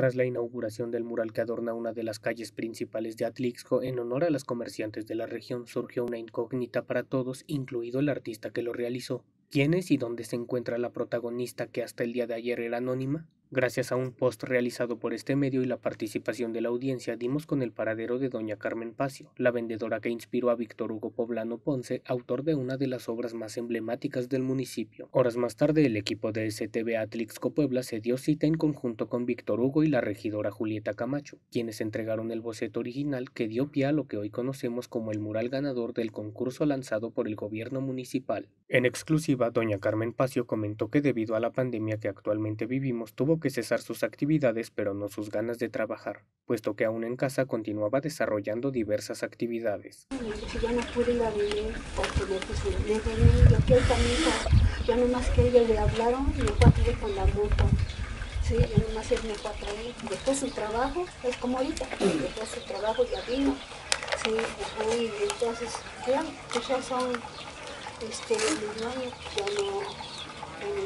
Tras la inauguración del mural que adorna una de las calles principales de Atlixco en honor a las comerciantes de la región, surgió una incógnita para todos, incluido el artista que lo realizó. ¿Quién es y dónde se encuentra la protagonista que hasta el día de ayer era anónima? Gracias a un post realizado por este medio y la participación de la audiencia, dimos con el paradero de doña Carmen Pacio, la vendedora que inspiró a Víctor Hugo Poblano Ponce, autor de una de las obras más emblemáticas del municipio. Horas más tarde, el equipo de STV Atlixco Puebla se dio cita en conjunto con Víctor Hugo y la regidora Julieta Camacho, quienes entregaron el boceto original que dio pie a lo que hoy conocemos como el mural ganador del concurso lanzado por el gobierno municipal. En exclusiva, doña Carmen Pacio comentó que debido a la pandemia que actualmente vivimos, tuvo que cesar sus actividades pero no sus ganas de trabajar, puesto que aún en casa continuaba desarrollando diversas actividades. Ya no pude también, ya nomás que ellos le hablaron y me fue la moto. Sí, ya nomás él me fue a traer. Después su trabajo, es como ahorita, después su trabajo ya vino. Sí, y entonces, ya, pues ya son, este, dueños, ya no,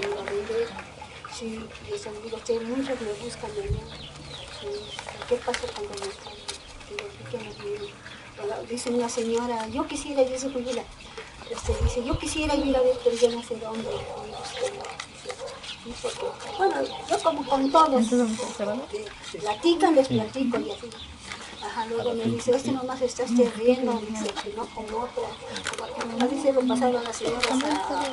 ya no a. Sí, les digo que muchos me buscan de mí. Sí, ¿Qué pasa cuando me están? Digo, ¿qué me viene? Dice una señora, yo quisiera, dice Juliela, este, dice, yo quisiera ir a ver, pero yo no sé dónde. Bueno, yo como con todos, platican, les platico y así. Ajá, luego me dice, este nomás estás riendo, dice, que no con otro. Así se lo pasaron a las señoras a, a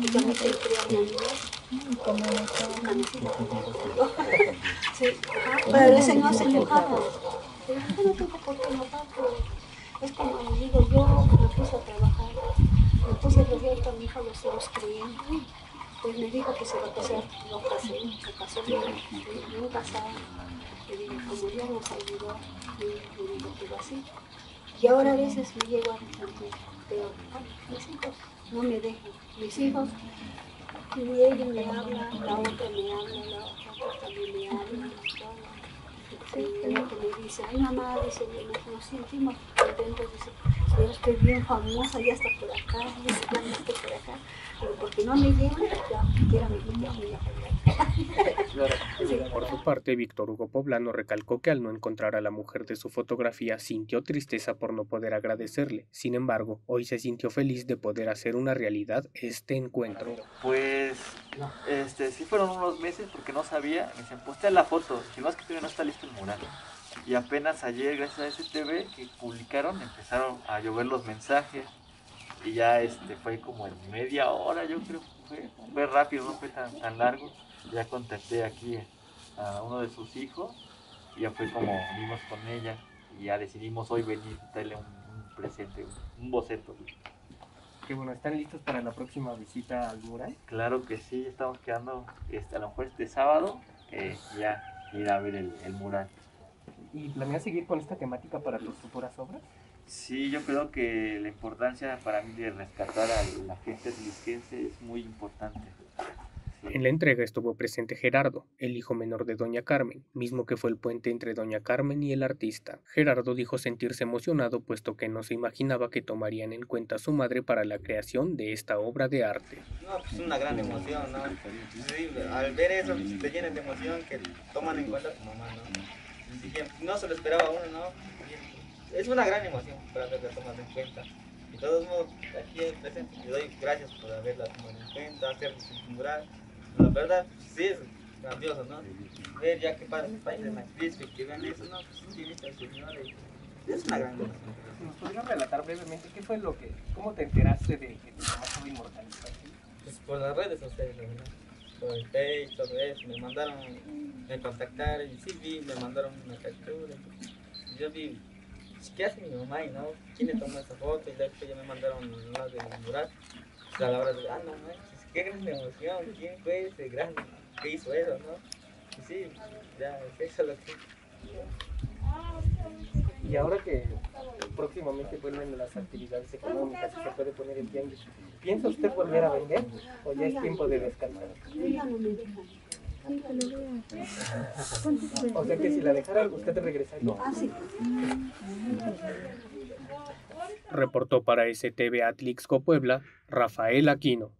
que se Sí, pero ese no se enojaba. Pero yo no tengo por qué enojar, es como digo, yo me puse a trabajar, me puse a a mi hija los hijos creyendo. Pues me dijo que se va a casar, no casé, se casó bien casada. Le digo, como Dios nos ayudó, le que va así. Y ahora a veces me llego a sentir, pero mis hijos no me dejan, mis hijos y ella me habla, la otra me habla, la otra también me habla. Es lo que me dice, ay mamá, dice, nos, sentimos contentos, dice, yo estoy bien famosa, ya está por acá, ya estoy por acá, pero porque no me llevan, ya quiera me ya me por su parte, Víctor Hugo Poblano recalcó que al no encontrar a la mujer de su fotografía sintió tristeza por no poder agradecerle. Sin embargo, hoy se sintió feliz de poder hacer una realidad este encuentro. Pues, este, sí fueron unos meses porque no sabía. Me dicen, postea la foto, si no es que todavía no está listo el mural. Y apenas ayer, gracias a STV que publicaron, empezaron a llover los mensajes. Y ya este, fue como en media hora, yo creo. Fue, fue rápido, no fue tan, tan largo ya contacté aquí a uno de sus hijos y ya fue como vimos con ella y ya decidimos hoy venir a darle un, presente, un, boceto. Qué bueno, ¿están listos para la próxima visita al mural? Claro que sí, estamos quedando este, a lo mejor este sábado eh, ya ir a ver el, el mural. ¿Y planeas seguir con esta temática para tus futuras obras? Sí, yo creo que la importancia para mí de rescatar a la gente atlisquense es muy importante. En la entrega estuvo presente Gerardo, el hijo menor de Doña Carmen, mismo que fue el puente entre Doña Carmen y el artista. Gerardo dijo sentirse emocionado puesto que no se imaginaba que tomarían en cuenta a su madre para la creación de esta obra de arte. No, pues una gran emoción, ¿no? al ver eso pues, te llenas de emoción que toman en cuenta a tu mamá, ¿no? No se lo esperaba uno, ¿no? Es una gran emoción para haberla tomado en cuenta. De todos modos, aquí presente, le doy gracias por haberla tomado en cuenta, hacer su mural la verdad, sí es grandioso, ¿no? Ver ya que para el país de actriz que vean eso, ¿no? Pues es una gran cosa. ¿Nos podrías relatar brevemente qué fue lo que, cómo te enteraste de que tu mamá estuvo inmortalizada? Pues por las redes sociales, la verdad. Por el Face, todo eso, me mandaron, me contactaron y sí vi, me mandaron una captura. Yo vi, ¿qué hace mi mamá y no? ¿Quién le tomó esa foto? Y después ya me mandaron una de mural. a la hora de, ah, no, no qué gran emoción, quién fue ese gran que hizo eso, ¿no? Y sí, ya es eso lo que... Y ahora que próximamente vuelven las actividades económicas y se puede poner el tianguis, ¿piensa usted volver a vender o ya es tiempo de descansar? O sea que si la dejara, usted regresaría. Ah, sí. Reportó para STV Atlixco Puebla, Rafael Aquino.